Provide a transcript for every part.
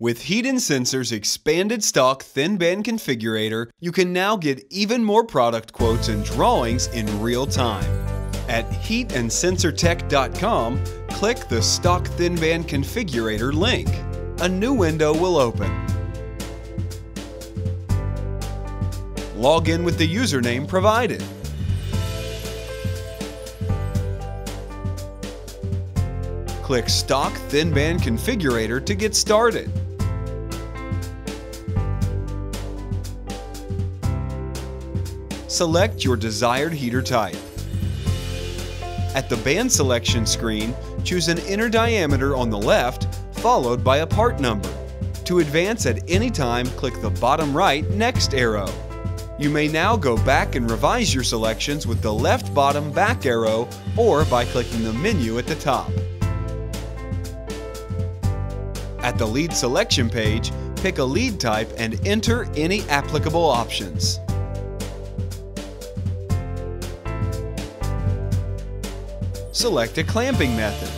With Heat and Sensor's expanded stock thin band configurator, you can now get even more product quotes and drawings in real time. At heatandsensortech.com, click the stock thin band configurator link. A new window will open. Log in with the username provided. Click Stock Thin Band Configurator to get started. Select your desired heater type. At the band selection screen, choose an inner diameter on the left, followed by a part number. To advance at any time, click the bottom right next arrow. You may now go back and revise your selections with the left bottom back arrow or by clicking the menu at the top. At the lead selection page, pick a lead type and enter any applicable options. Select a clamping method.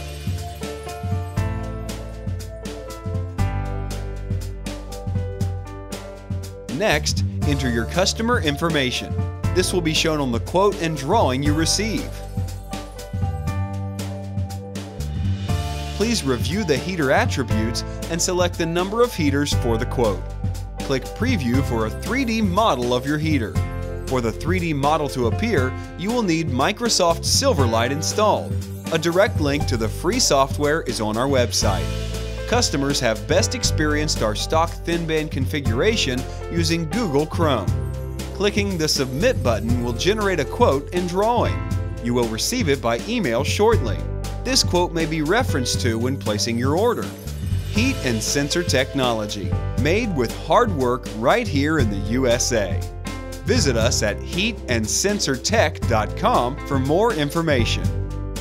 Next, enter your customer information. This will be shown on the quote and drawing you receive. Please review the heater attributes and select the number of heaters for the quote. Click Preview for a 3D model of your heater. For the 3D model to appear, you will need Microsoft Silverlight installed. A direct link to the free software is on our website. Customers have best experienced our stock thin band configuration using Google Chrome. Clicking the Submit button will generate a quote and drawing. You will receive it by email shortly. This quote may be referenced to when placing your order. Heat and Sensor Technology, made with hard work right here in the USA. Visit us at heatandsensortech.com for more information.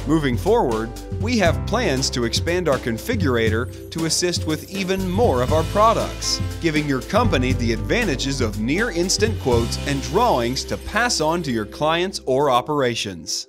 Moving forward, we have plans to expand our configurator to assist with even more of our products, giving your company the advantages of near instant quotes and drawings to pass on to your clients or operations.